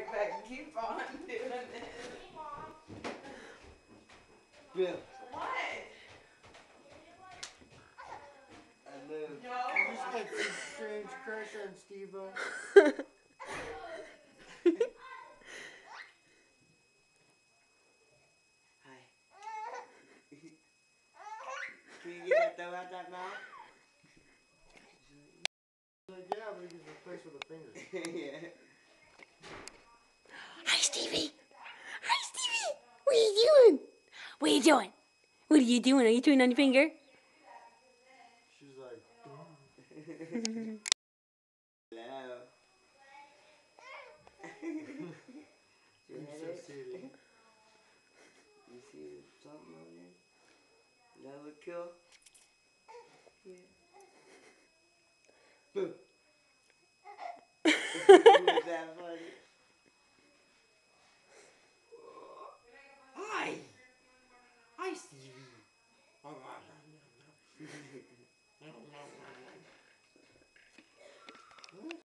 right back and keep on doing it. Bill, What? I moved. No. I just had some strange crush on Steve. Hi. Can you get that dough out that mouth? Like, yeah, but he gets replaced with a finger. yeah. Hi, Stevie. Hi, Stevie. What are you doing? What are you doing? What are you doing? Are you chewing on your finger? She's like, Hello. so. You see something on there? That would kill? Yeah. That funny? イス